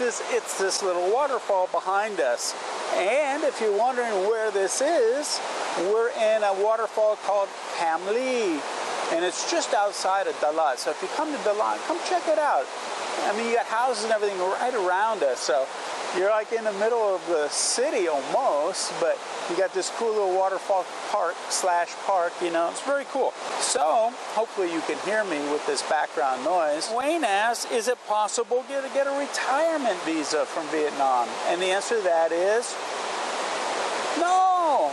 is? It's this little waterfall behind us. And if you're wondering where this is, we're in a waterfall called Cam Ly. And it's just outside of Dalat. So if you come to Dalat, come check it out. I mean, you got houses and everything right around us. So you're like in the middle of the city almost, but you got this cool little waterfall park slash park, you know, it's very cool. So hopefully you can hear me with this background noise. Wayne asks, is it possible to get a retirement visa from Vietnam? And the answer to that is no.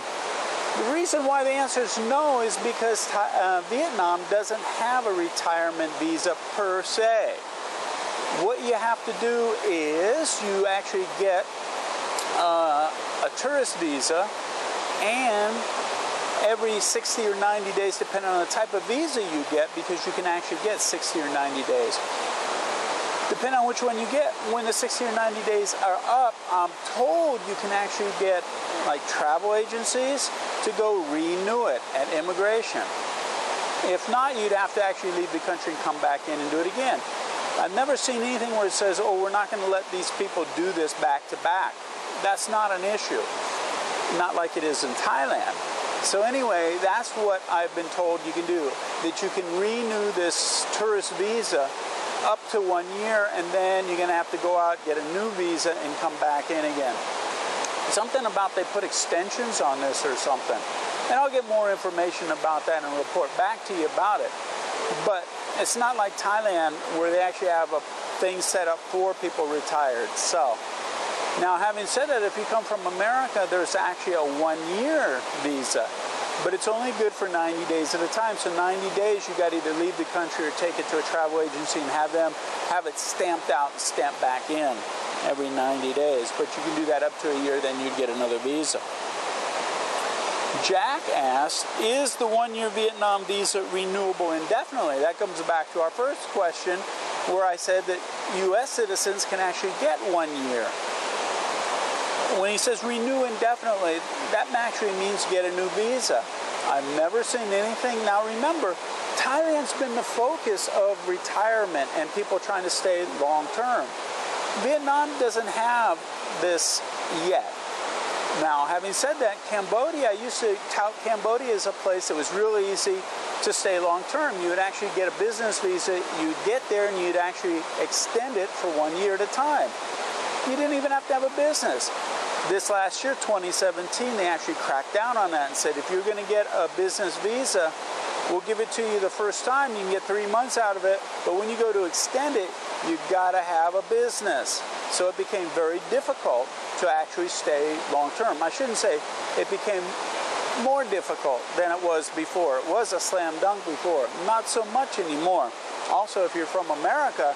The reason why the answer is no is because uh, Vietnam doesn't have a retirement visa per se. What you have to do is you actually get uh, a tourist visa and every 60 or 90 days, depending on the type of visa you get, because you can actually get 60 or 90 days. Depending on which one you get, when the 60 or 90 days are up, I'm told you can actually get like travel agencies to go renew it at immigration. If not, you'd have to actually leave the country and come back in and do it again. I've never seen anything where it says, oh, we're not going to let these people do this back to back. That's not an issue. Not like it is in Thailand. So anyway, that's what I've been told you can do. That you can renew this tourist visa up to one year and then you're going to have to go out, get a new visa and come back in again. Something about they put extensions on this or something. And I'll get more information about that and report back to you about it. But it's not like Thailand where they actually have a thing set up for people retired. So, now having said that, if you come from America, there's actually a one-year visa, but it's only good for 90 days at a time. So 90 days, you got to either leave the country or take it to a travel agency and have them have it stamped out and stamped back in every 90 days. But you can do that up to a year, then you'd get another visa. Jack asked, is the one-year Vietnam visa renewable indefinitely? That comes back to our first question where I said that U.S. citizens can actually get one year. When he says renew indefinitely, that actually means get a new visa. I've never seen anything. Now remember, Thailand's been the focus of retirement and people trying to stay long term. Vietnam doesn't have this yet. Now, having said that, Cambodia, I used to tout Cambodia as a place that was really easy to stay long term. You would actually get a business visa, you'd get there and you'd actually extend it for one year at a time. You didn't even have to have a business. This last year, 2017, they actually cracked down on that and said if you're going to get a business visa, we'll give it to you the first time. You can get three months out of it, but when you go to extend it, you've got to have a business. So it became very difficult to actually stay long term. I shouldn't say it became more difficult than it was before. It was a slam dunk before, not so much anymore. Also, if you're from America,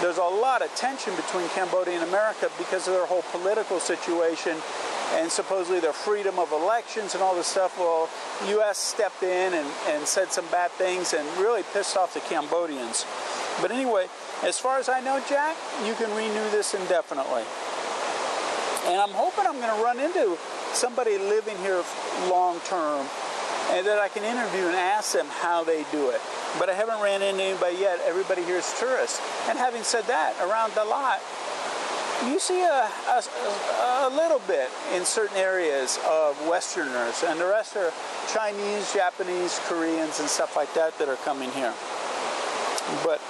there's a lot of tension between Cambodia and America because of their whole political situation and supposedly their freedom of elections and all this stuff. Well, U.S. stepped in and, and said some bad things and really pissed off the Cambodians. But anyway, as far as I know, Jack, you can renew this indefinitely. And I'm hoping I'm going to run into somebody living here long term and that I can interview and ask them how they do it. But I haven't ran into anybody yet. Everybody here is tourists. And having said that, around Dalat, you see a, a, a, little bit in certain areas of Westerners, and the rest are Chinese, Japanese, Koreans, and stuff like that that are coming here. But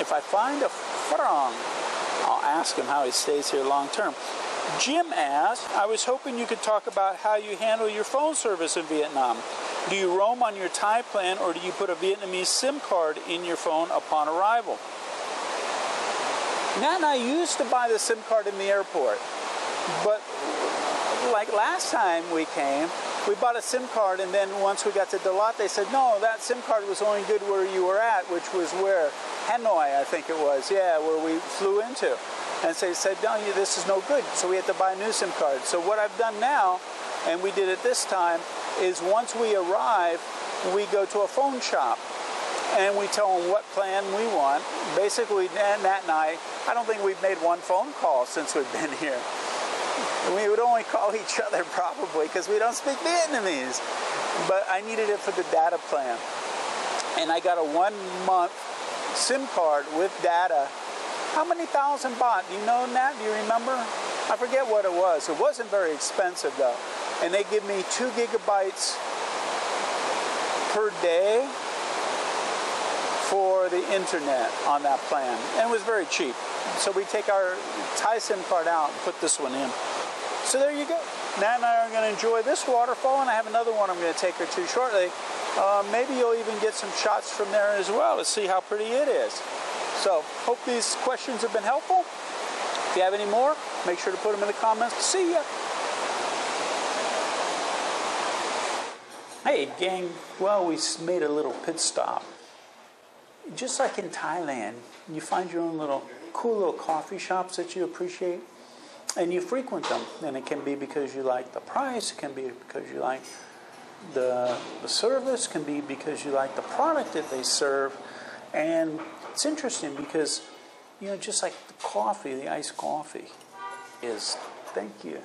if I find a Farang, I'll ask him how he stays here long term. Jim asked, I was hoping you could talk about how you handle your phone service in Vietnam. Do you roam on your Thai plan or do you put a Vietnamese SIM card in your phone upon arrival? Nat and I used to buy the SIM card in the airport, but like last time we came, we bought a SIM card and then once we got to Dalat, they said, no, that SIM card was only good where you were at, which was where? Hanoi, I think it was, yeah, where we flew into. And so they said, no, this is no good. So we had to buy a new SIM card. So what I've done now, and we did it this time, is once we arrive, we go to a phone shop and we tell them what plan we want. Basically, Nat and I, I don't think we've made one phone call since we've been here. We would only call each other probably because we don't speak Vietnamese. But I needed it for the data plan. And I got a one month SIM card with data How many thousand baht? Do you know that? Do you remember? I forget what it was. It wasn't very expensive though. And they give me two gigabytes per day for the internet on that plan. And it was very cheap. So we take our SIM card out and put this one in. So there you go. Nat and I are going to enjoy this waterfall, and I have another one I'm going to take her to shortly. Uh, maybe you'll even get some shots from there as well to see how pretty it is. So, hope these questions have been helpful. If you have any more, make sure to put them in the comments. See ya. Hey, gang. Well, we made a little pit stop. Just like in Thailand, you find your own little cool little coffee shops that you appreciate and you frequent them. And it can be because you like the price, it can be because you like the, the service, can be because you like the product that they serve. And it's interesting because, you know, just like the coffee, the iced coffee is, thank you,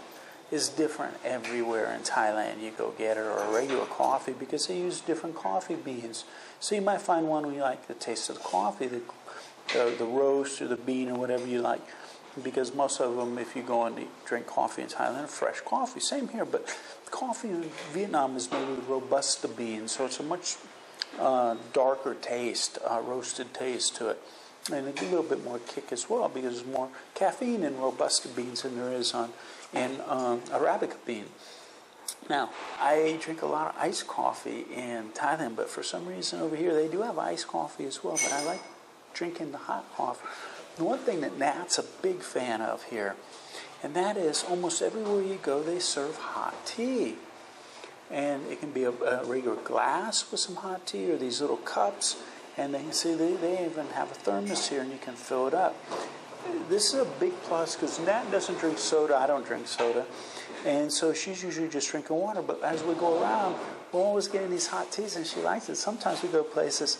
is different everywhere in Thailand. You go get it, or a regular coffee, because they use different coffee beans. So you might find one where you like the taste of the coffee, the, the, the roast or the bean or whatever you like because most of them, if you go and drink coffee in Thailand, fresh coffee. Same here, but coffee in Vietnam is made with robusta beans, so it's a much uh, darker taste, uh, roasted taste to it, and a little bit more kick as well because there's more caffeine in robusta beans than there is on in um, arabica bean. Now, I drink a lot of iced coffee in Thailand, but for some reason over here they do have iced coffee as well. But I like drinking the hot coffee. The one thing that Nat's a big fan of here, and that is almost everywhere you go, they serve hot tea. And it can be a, a regular glass with some hot tea or these little cups. And they see they, they even have a thermos here and you can fill it up. This is a big plus because Nat doesn't drink soda. I don't drink soda. And so she's usually just drinking water. But as we go around, we're always getting these hot teas and she likes it. Sometimes we go places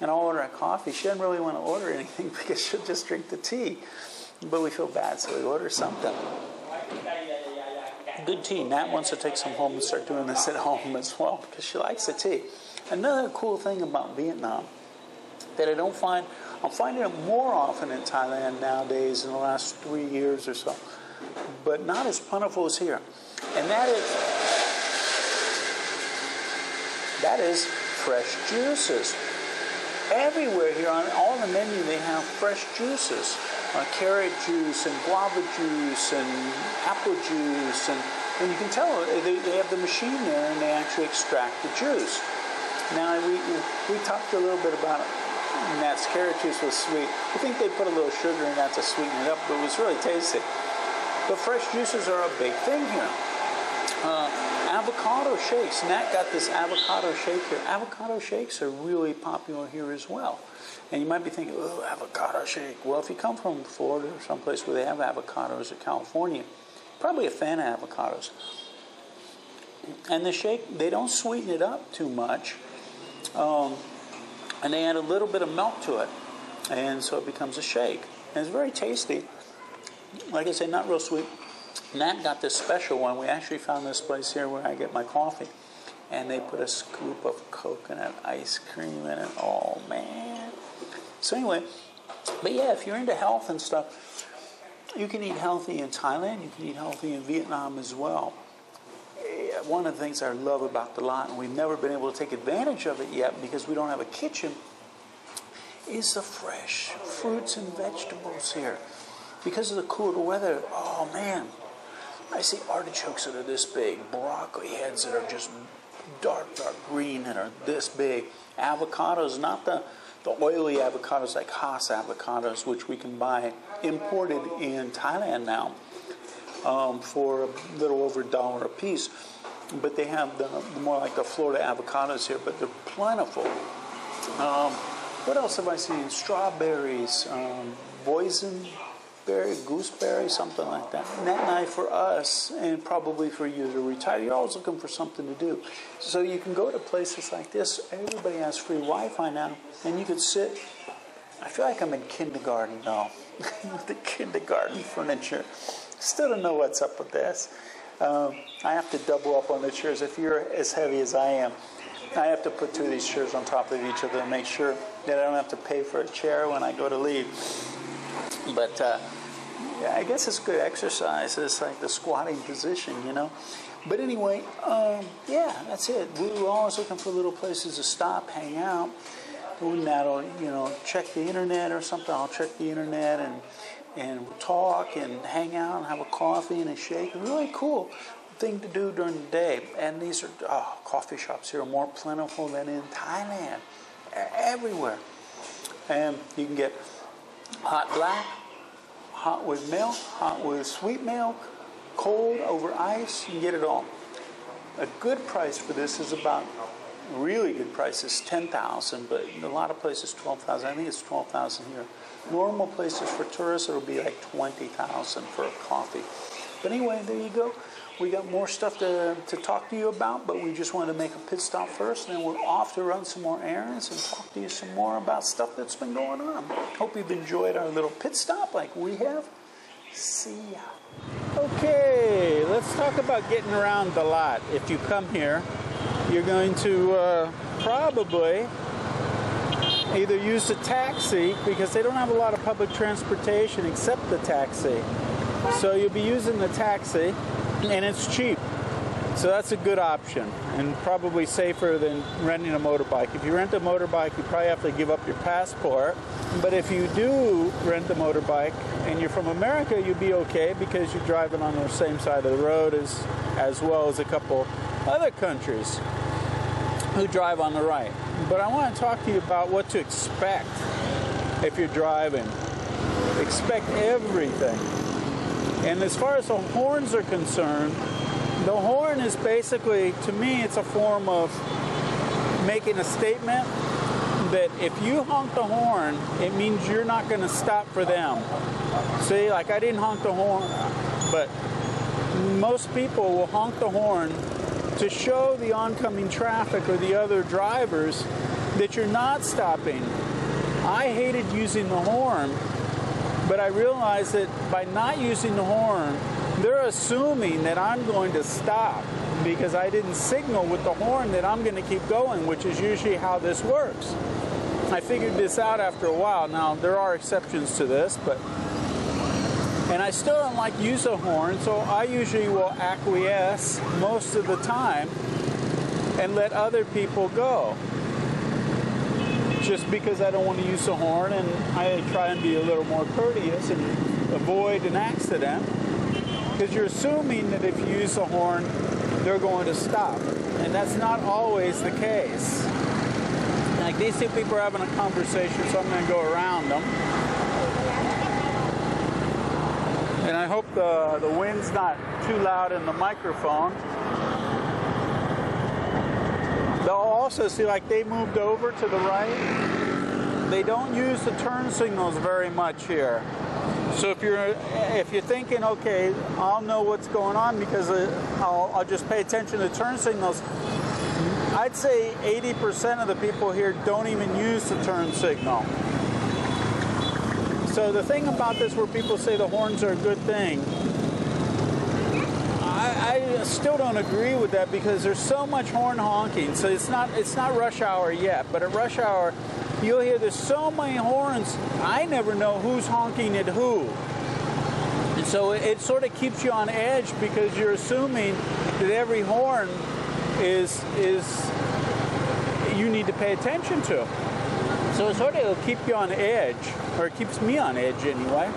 and I'll order a coffee. She doesn't really want to order anything because she'll just drink the tea. But we feel bad, so we order something. Good tea. Nat wants to take some home and start doing this at home as well because she likes the tea. Another cool thing about Vietnam that I don't find, I'm finding it more often in Thailand nowadays in the last three years or so, but not as plentiful as here. And that is, that is fresh juices. Everywhere here on all the menu, they have fresh juices. Uh, carrot juice and guava juice and apple juice and, and you can tell they, they have the machine there and they actually extract the juice. Now we, we talked a little bit about Nat's carrot juice was sweet. I think they put a little sugar in that to sweeten it up, but it was really tasty. But fresh juices are a big thing here. Uh, avocado shakes. Nat got this avocado shake here. Avocado shakes are really popular here as well. And you might be thinking, oh, avocado shake. Well, if you come from Florida or someplace where they have avocados or California, probably a fan of avocados. And the shake, they don't sweeten it up too much. Um, and they add a little bit of milk to it. And so it becomes a shake. And it's very tasty. Like I say, not real sweet. Nat got this special one. We actually found this place here where I get my coffee. And they put a scoop of coconut ice cream in it. Oh, man. So, anyway, but yeah, if you're into health and stuff, you can eat healthy in Thailand. You can eat healthy in Vietnam as well. One of the things I love about Dalat, and we've never been able to take advantage of it yet because we don't have a kitchen, is the fresh fruits and vegetables here. Because of the cooler weather, oh man, I see artichokes that are this big, broccoli heads that are just dark, dark green and are this big. Avocados, not the, the oily avocados like Hass avocados, which we can buy imported in Thailand now um, for a little over a dollar a piece. But they have the, more like the Florida avocados here, but they're plentiful. Um, what else have I seen? Strawberries, um, boysen berry, gooseberry, something like that. And that night for us, and probably for you to retire, you're always looking for something to do. So you can go to places like this. Everybody has free Wi-Fi now, and you can sit. I feel like I'm in kindergarten now, with the kindergarten furniture. Still don't know what's up with this. Um, I have to double up on the chairs. If you're as heavy as I am, I have to put two of these chairs on top of each other to make sure that I don't have to pay for a chair when I go to leave. But uh, yeah, I guess it's good exercise. It's like the squatting position, you know. But anyway, um, yeah, that's it. We were always looking for little places to stop, hang out. Doing that, you know, check the internet or something. I'll check the internet and and talk and hang out and have a coffee and a shake. Really cool thing to do during the day. And these are oh, coffee shops here are more plentiful than in Thailand, everywhere. And you can get hot black, hot with milk, hot with sweet milk, cold over ice. You can get it all. A good price for this is about really good price is ten thousand, but a lot of places twelve thousand. I think it's twelve thousand here. Normal places for tourists it'll be like twenty thousand for a coffee. But anyway, there you go. We got more stuff to, to talk to you about, but we just wanted to make a pit stop first, and then we're off to run some more errands and talk to you some more about stuff that's been going on. Hope you've enjoyed our little pit stop like we have. See ya. Okay, let's talk about getting around Dalat. If you come here, you're going to uh, probably either use a taxi because they don't have a lot of public transportation except the taxi. So you'll be using the taxi and it's cheap. So that's a good option and probably safer than renting a motorbike. If you rent a motorbike, you probably have to give up your passport. But if you do rent a motorbike and you're from America, you'll be okay because you're driving on the same side of the road as, as well as a couple other countries who drive on the right. But I want to talk to you about what to expect if you're driving. Expect everything. And as far as the horns are concerned, the horn is basically, to me, it's a form of making a statement that if you honk the horn, it means you're not going to stop for them. See, like I didn't honk the horn, but most people will honk the horn to show the oncoming traffic or the other drivers that you're not stopping. I hated using the horn, but I realized that by not using the horn, they're assuming that I'm going to stop because I didn't signal with the horn that I'm going to keep going, which is usually how this works. I figured this out after a while. Now, there are exceptions to this, but and I still don't like use a horn, so I usually will acquiesce most of the time and let other people go. Just because I don't want to use a horn and I try and be a little more courteous and avoid an accident. Because you're assuming that if you use a horn, they're going to stop. And that's not always the case. Like these two people are having a conversation, so I'm going to go around them. And I hope the, the wind's not too loud in the microphone. They'll also see like they moved over to the right. They don't use the turn signals very much here. So if you're if you're thinking, okay, I'll know what's going on because I'll, I'll just pay attention to turn signals. I'd say 80% of the people here don't even use the turn signal. So the thing about this where people say the horns are a good thing, I, I, still don't agree with that because there's so much horn honking. So it's not it's not rush hour yet, but at rush hour you'll hear there's so many horns. I never know who's honking at who. And so it, it sort of keeps you on edge because you're assuming that every horn is is you need to pay attention to. So it sort of keep you on edge, or it keeps me on edge anyway.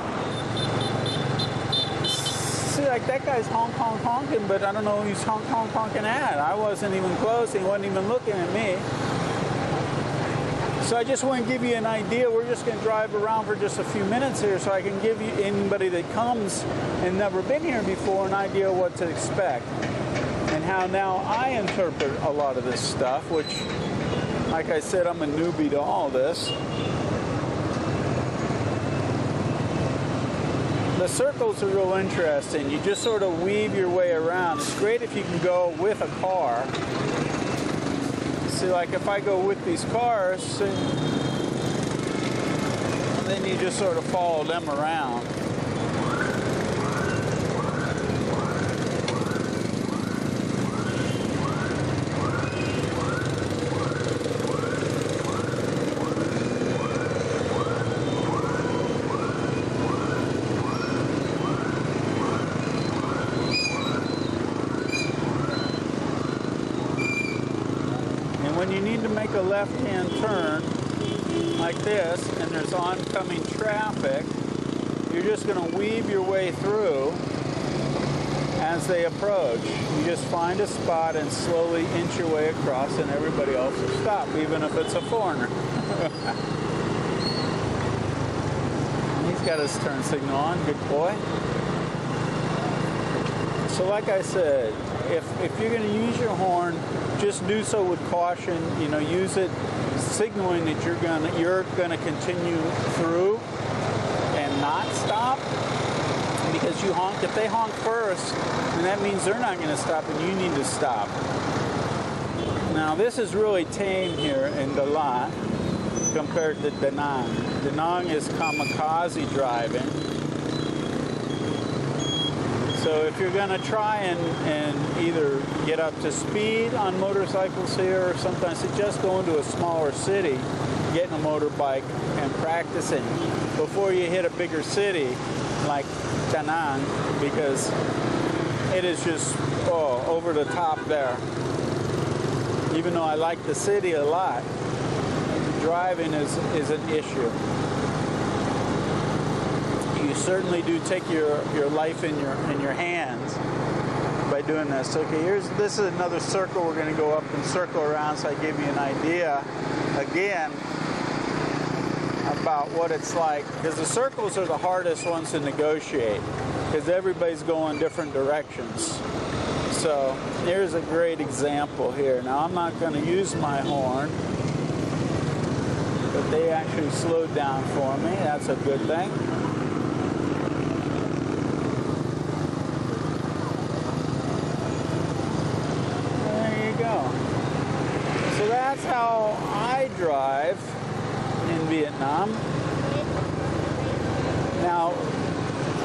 See, like that guy's honk, honk, honking, but I don't know who he's honk, honk, honking at. I wasn't even close, he wasn't even looking at me. So I just want to give you an idea. We're just going to drive around for just a few minutes here so I can give you anybody that comes and never been here before an idea what to expect and how now I interpret a lot of this stuff, which like I said, I'm a newbie to all this. The circles are real interesting. You just sort of weave your way around. It's great if you can go with a car. See, like if I go with these cars, then you just sort of follow them around. need to make a left-hand turn like this and there's oncoming traffic, you're just going to weave your way through as they approach. You just find a spot and slowly inch your way across and everybody else will stop, even if it's a foreigner. He's got his turn signal on, good boy. So like I said, if, if you're going to use your horn, just do so with caution. You know, use it signaling that you're going to you're to continue through and not stop because you honk. If they honk first, then that means they're not going to stop and you need to stop. Now this is really tame here in Dalat compared to Da Nang. Danang is kamikaze driving so if you're going to try and, and either get up to speed on motorcycles here, or sometimes just going to a smaller city, getting a motorbike and practicing before you hit a bigger city like Da Nang because it is just oh, over the top there. Even though I like the city a lot, driving is, is an issue certainly do take your, your life in your in your hands by doing this. Okay, here's this is another circle we're going to go up and circle around so I give you an idea again about what it's like because the circles are the hardest ones to negotiate because everybody's going different directions. So here's a great example here. Now I'm not going to use my horn, but they actually slowed down for me. That's a good thing. that's how I drive in Vietnam. Now,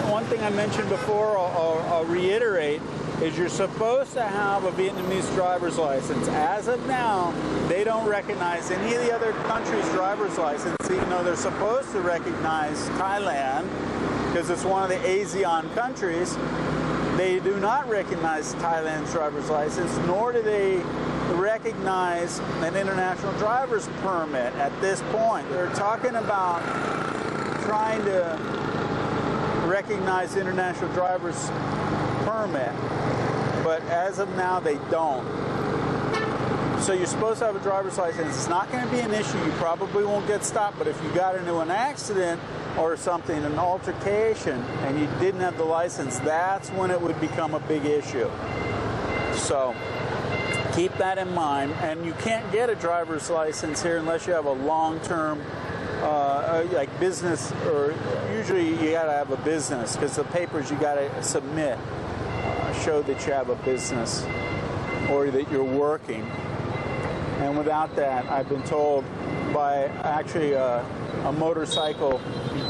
one thing I mentioned before, I'll, I'll, I'll reiterate, is you're supposed to have a Vietnamese driver's license. As of now, they don't recognize any of the other countries' driver's license, even though they're supposed to recognize Thailand because it's one of the ASEAN countries. They do not recognize Thailand's driver's license, nor do they recognize an international driver's permit at this point. They're talking about trying to recognize international driver's permit, but as of now, they don't. So you're supposed to have a driver's license. It's not going to be an issue. You probably won't get stopped, but if you got into an accident or something, an altercation, and you didn't have the license, that's when it would become a big issue. So keep that in mind. And you can't get a driver's license here unless you have a long-term, uh, uh like business, or usually you got to have a business because the papers you got to submit uh, show that you have a business or that you're working. And without that, I've been told by actually a, a motorcycle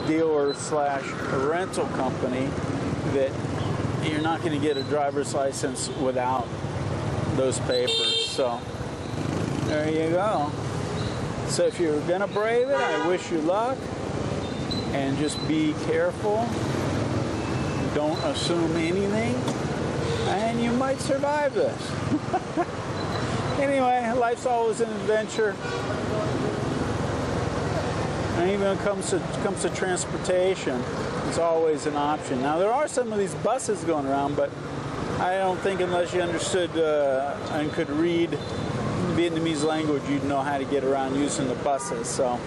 dealer slash rental company that you're not going to get a driver's license without those papers. So there you go. So if you're gonna brave it, I wish you luck. And just be careful. Don't assume anything. And you might survive this. anyway, life's always an adventure. And even when it comes to comes to transportation, it's always an option. Now there are some of these buses going around, but I don't think unless you understood uh, and could read Vietnamese language, you'd know how to get around using the buses. So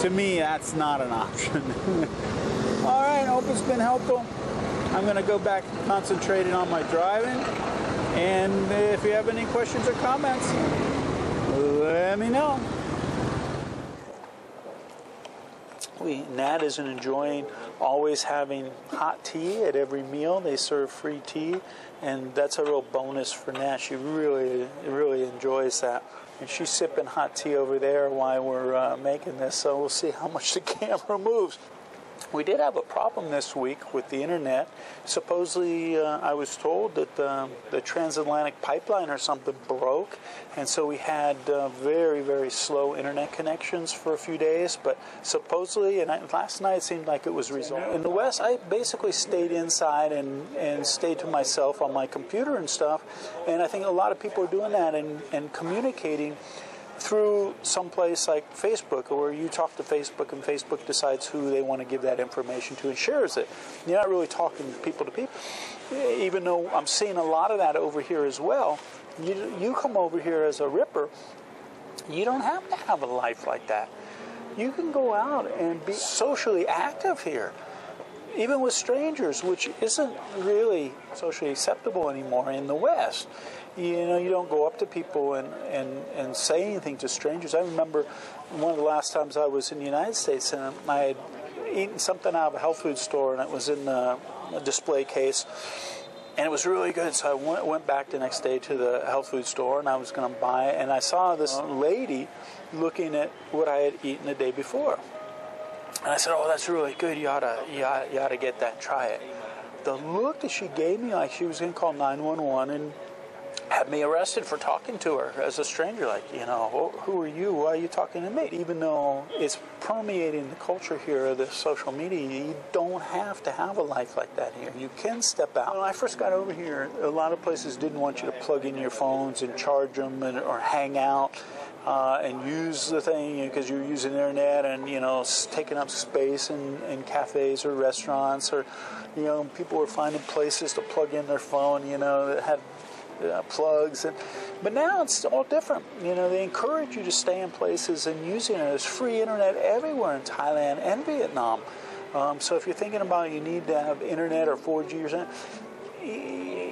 to me, that's not an option. All right, hope it's been helpful. I'm going to go back concentrating on my driving. And if you have any questions or comments, let me know. We, Nat isn't enjoying always having hot tea at every meal. They serve free tea, and that's a real bonus for Nat. She really, really enjoys that. And she's sipping hot tea over there while we're uh, making this, so we'll see how much the camera moves. We did have a problem this week with the internet. Supposedly, uh, I was told that the, transatlantic pipeline or something broke, and so we had uh, very, very slow internet connections for a few days. But supposedly, and I, last night it seemed like it was resolved. In the West, I basically stayed inside and, and stayed to myself on my computer and stuff, and I think a lot of people are doing that and, and communicating through some place like Facebook, where you talk to Facebook and Facebook decides who they want to give that information to and shares it. You're not really talking people to people. Even though I'm seeing a lot of that over here as well, you, you come over here as a ripper, you don't have to have a life like that. You can go out and be socially active here even with strangers, which isn't really socially acceptable anymore in the West. You know, you don't go up to people and, and, and say anything to strangers. I remember one of the last times I was in the United States and I had eaten something out of a health food store and it was in a, a display case and it was really good. So I went, went back the next day to the health food store and I was going to buy it and I saw this uh-huh. lady looking at what I had eaten the day before. And I said, "Oh, that's really good. You ought to, you ought, you to get that and try it." The look that she gave me, like she was going to call 911 and had me arrested for talking to her as a stranger. Like, you know, who are you? Why are you talking to me? Even though it's permeating the culture here of the social media, you don't have to have a life like that here. You can step out. When I first got over here, a lot of places didn't want you to plug in your phones and charge them and, or hang out uh, and use the thing because you're using the internet and you know taking up space in, in cafes or restaurants or you know people were finding places to plug in their phone you know that had uh, plugs and but now it's all different. You know they encourage you to stay in places and using it there's free internet everywhere in thailand and vietnam. Um, so if you're thinking about you need to have internet or 4g or something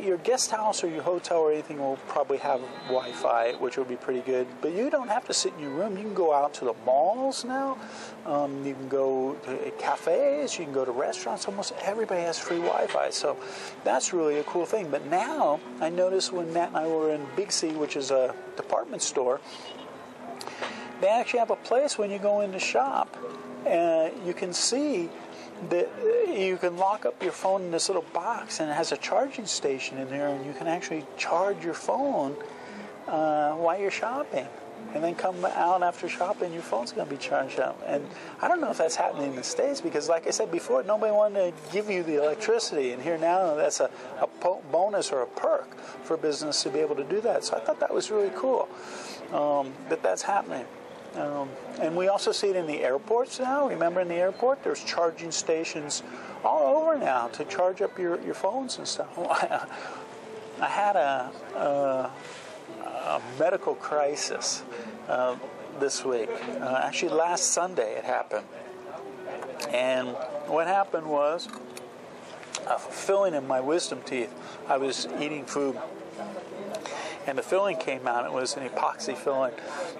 your guest house or your hotel or anything will probably have Wi-Fi, which will be pretty good. But you don't have to sit in your room. You can go out to the malls now. Um, you can go to cafes. You can go to restaurants. Almost everybody has free Wi-Fi, so that's really a cool thing. But now I noticed when Nat and I were in Big C, which is a department store, they actually have a place when you go in to shop, and uh, you can see that you can lock up your phone in this little box and it has a charging station in there and you can actually charge your phone uh, while you're shopping. And then come out after shopping your phone's going to be charged up. And i don't know if that's happening in the states because like i said before nobody wanted to give you the electricity. And here now that's a, a bonus or a perk for business to be able to do that. So i thought that was really cool. Um, that that's happening um, and we also see it in the airports now. Remember, in the airport, there's charging stations all over now to charge up your, your phones and stuff. I had a, a, a medical crisis uh, this week. Uh, actually, last Sunday it happened. And what happened was a filling in my wisdom teeth. I was eating food, and the filling came out. It was an epoxy filling,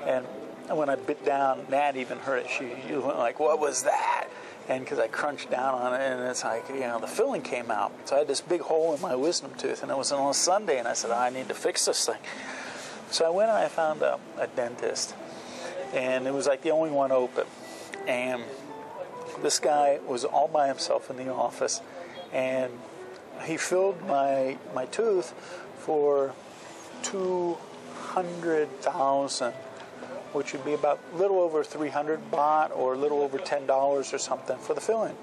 and and when I bit down, Nat even heard it. She, she went like, "What was that?" And because I crunched down on it, and it's like, you know, the filling came out. So I had this big hole in my wisdom tooth, and it was on a Sunday, and I said, oh, I need to fix this thing. So I went and I found a, a dentist, and it was like the only one open. And this guy was all by himself in the office, and he filled my my tooth for two hundred thousand which would be about a little over 300 baht or a little over $10 or something for the filling.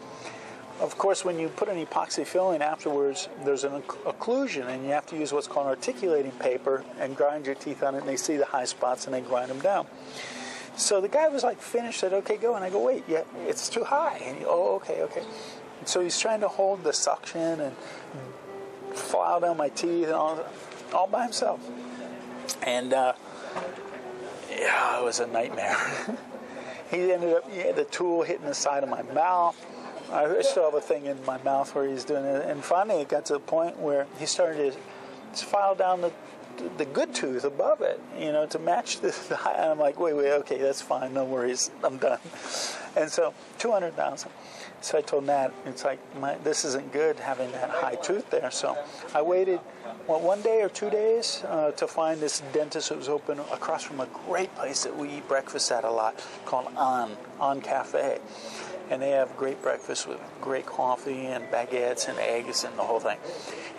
Of course, when you put an epoxy filling afterwards, there's an occlusion, and you have to use what's called an articulating paper and grind your teeth on it, and they see the high spots and they grind them down. So the guy was like finished, said, "Okay, go," and I go, "Wait, yeah, it's too high." And he, "Oh, okay, okay." So he's trying to hold the suction and file down my teeth and all, all by himself. And uh, yeah, it was a nightmare. he ended up, the tool hitting the side of my mouth. I still have a thing in my mouth where he's doing it. And finally, it got to the point where he started to file down the the good tooth above it, you know, to match the, high. And I'm like, wait, wait, okay, that's fine, no worries, I'm done. And so, 200,000. So I told Nat, it's like, my, this isn't good having that high tooth there. So I waited, what, one day or two days uh, to find this dentist that was open across from a great place that we eat breakfast at a lot called On, On Cafe. And they have great breakfast with great coffee and baguettes and eggs and the whole thing.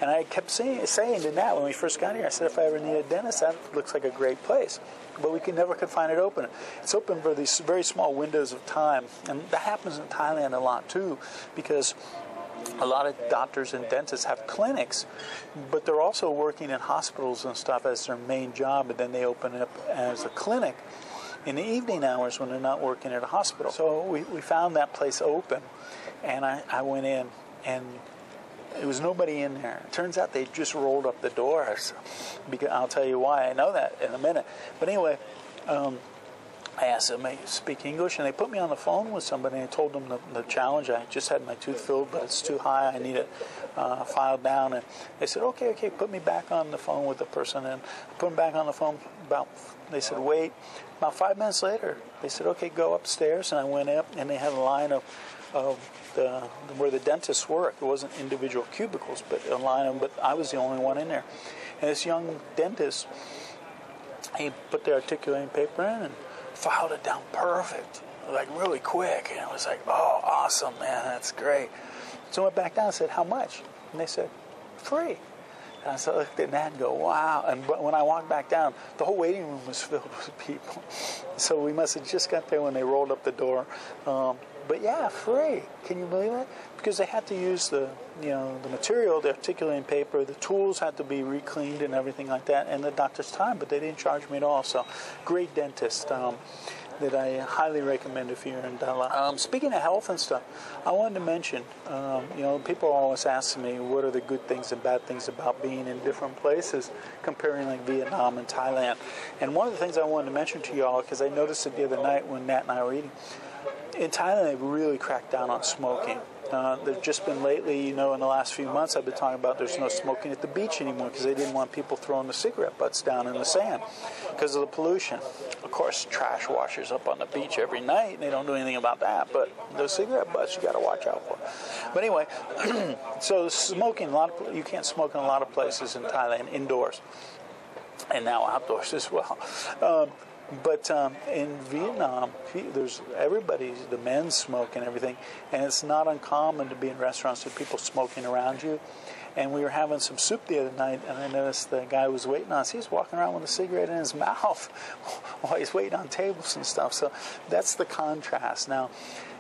And I kept saying, saying to Nat when we first got here, I said, if I ever need a dentist, that looks like a great place but we can never could find it open. It's open for these very small windows of time, and that happens in Thailand a lot too, because a lot of doctors and dentists have clinics, but they're also working in hospitals and stuff as their main job, and then they open it up as a clinic. In the evening hours when they're not working at a hospital. So we, we found that place open, and I, I went in, and there was nobody in there. Turns out they just rolled up the doors. Because I'll tell you why. I know that in a minute. But anyway, um, I asked them, I speak English, and they put me on the phone with somebody. And I told them the, the challenge. I just had my tooth filled, but it's too high. I need it uh, filed down. And they said, okay, okay, put me back on the phone with the person. And I put them back on the phone. About they said, wait. About five minutes later, they said, okay, go upstairs. And I went up, and they had a line of, of the, where the dentists work. It wasn't individual cubicles, but a line of. But I was the only one in there. And this young dentist, he put the articulating paper in and filed it down perfect, like really quick. And it was like, oh, awesome, man, that's great. So I went back down and said, how much? And they said, free. And I so looked at that and go, wow. And when I walked back down, the whole waiting room was filled with people. So we must have just got there when they rolled up the door. Um, but yeah, free. Can you believe it? Because they had to use the, you know, the material, the articulating paper, the tools had to be re-cleaned and everything like that, and the doctor's time. But they didn't charge me at all. So, great dentist. Um, that I highly recommend if you're in Dalat. Um, speaking of health and stuff, I wanted to mention, um, you know, people always ask me what are the good things and bad things about being in different places, comparing like Vietnam and Thailand. And one of the things I wanted to mention to y'all, because I noticed it the other night when Nat and I were eating, in Thailand they've really cracked down on smoking. Uh, there's just been lately, you know, in the last few months, I've been talking about there's no smoking at the beach anymore because they didn't want people throwing the cigarette butts down in the sand because of the pollution. Of course, trash washers up on the beach every night, and they don't do anything about that. But those cigarette butts, you got to watch out for. But anyway, so smoking, a lot of you can't smoke in a lot of places in Thailand indoors, and now outdoors as well. Um, but um, in Vietnam, there's everybody, the men smoke and everything, and it's not uncommon to be in restaurants with people smoking around you. And we were having some soup the other night, and I noticed the guy was waiting on us. He was walking around with a cigarette in his mouth while he's waiting on tables and stuff. So that's the contrast. Now,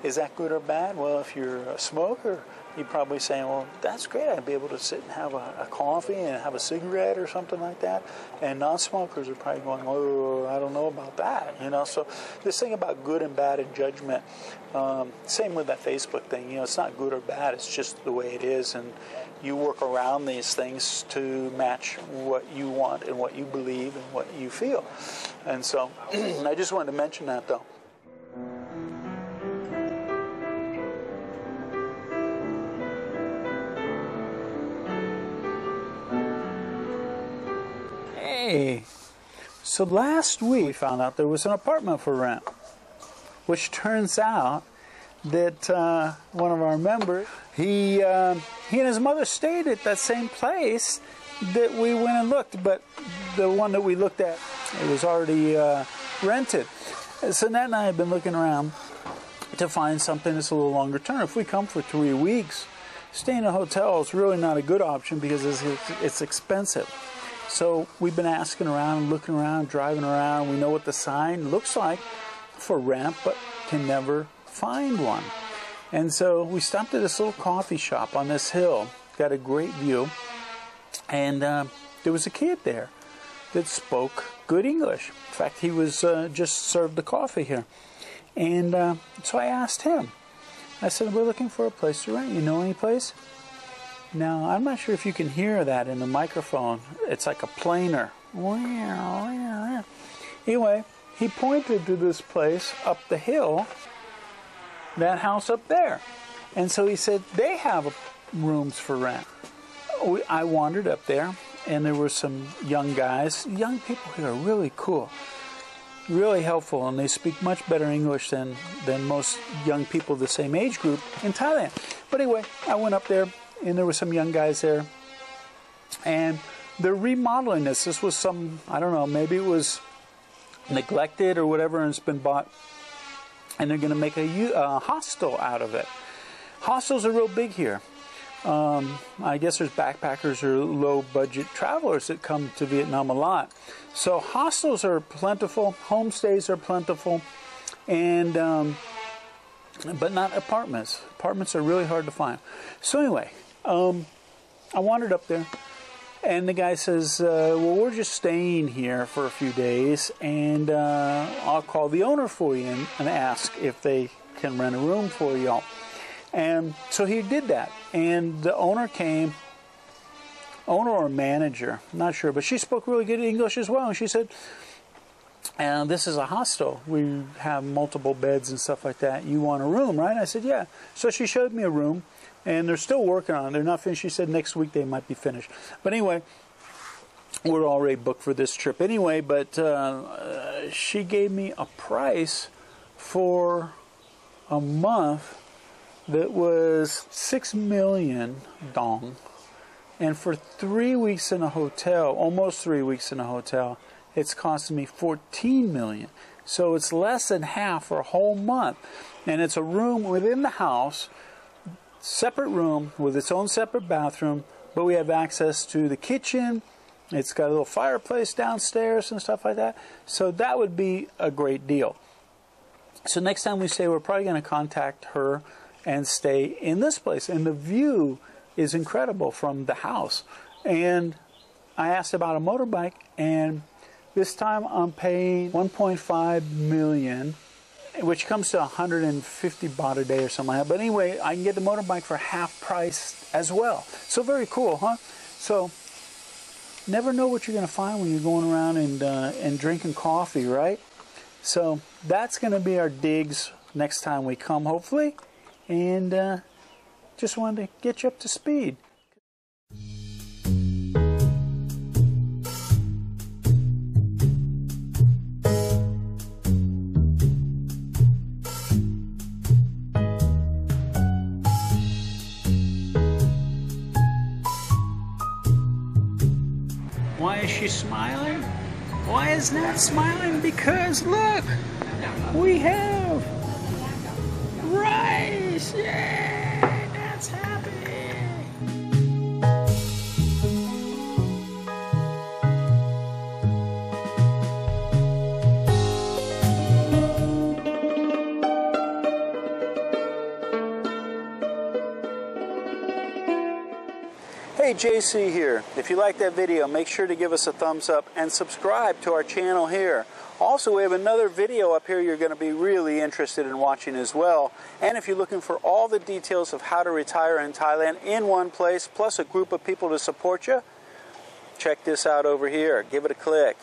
is that good or bad? Well, if you're a smoker, you're probably saying, well, that's great. I'd be able to sit and have a, a coffee and have a cigarette or something like that. And non-smokers are probably going, oh, I don't know about that, you know. So this thing about good and bad and judgment, um, same with that Facebook thing. You know, it's not good or bad. It's just the way it is, and you work around these things to match what you want and what you believe and what you feel. And so I just wanted to mention that, though. Hey, so last week we found out there was an apartment for rent, which turns out that uh, one of our members, he uh, he and his mother stayed at that same place that we went and looked, but the one that we looked at, it was already uh, rented. So Nat and I have been looking around to find something that's a little longer term. If we come for three weeks, staying in a hotel is really not a good option because it's, it's expensive. So we've been asking around, looking around, driving around. We know what the sign looks like for rent, but can never find one. And so we stopped at this little coffee shop on this hill, got a great view, and uh, there was a kid there that spoke good English. In fact, he was uh, just served the coffee here. And uh, so I asked him, I said, We're looking for a place to rent. You know any place? Now, I'm not sure if you can hear that in the microphone. It's like a planer. Anyway, he pointed to this place up the hill, that house up there. And so he said, they have rooms for rent. I wandered up there, and there were some young guys. Young people here are really cool, really helpful, and they speak much better English than, than most young people the same age group in Thailand. But anyway, I went up there, and there were some young guys there, and they're remodeling this. This was some, I don't know, maybe it was neglected or whatever, and it's been bought, and they're going to make a hostel out of it. Hostels are real big here. Um, I guess there's backpackers or low budget travelers that come to Vietnam a lot. So hostels are plentiful, homestays are plentiful, and um, but not apartments. Apartments are really hard to find. So anyway, um, I wandered up there, And the guy says, uh, Well, we're just staying here for a few days, and uh, I'll call the owner for you and, and ask if they can rent a room for y'all. And so he did that. And the owner came, owner or manager, not sure, but she spoke really good English as well. And she said, and this is a hostel. We have multiple beds and stuff like that. You want a room, right? I said, yeah. So she showed me a room, and they're still working on it. They're not finished. She said next week they might be finished. But anyway, we're already booked for this trip anyway. But uh, she gave me a price for a month that was six million dong, and for three weeks in a hotel, almost three weeks in a hotel, it's costing me 14 million. So it's less than half for a whole month, and it's a room within the house separate room with its own separate bathroom, but we have access to the kitchen. It's got a little fireplace downstairs and stuff like that. So that would be a great deal. So next time we stay, we're probably going to contact her and stay in this place. And the view is incredible from the house. And I asked about a motorbike, and this time I'm paying 1.5 million which comes to 150 baht a day or something like that. But anyway, I can get the motorbike for half price as well. So very cool, huh? So never know what you're going to find when you're going around and uh, and drinking coffee, right? So that's going to be our digs next time we come, hopefully. And uh, just wanted to get you up to speed. Why is she smiling? Why is Nat smiling? Because look, we have JC here. If you like that video, make sure to give us a thumbs up and subscribe to our channel here. Also, we have another video up here you're going to be really interested in watching as well. And if you're looking for all the details of how to retire in Thailand in one place, plus a group of people to support you, check this out over here. Give it a click.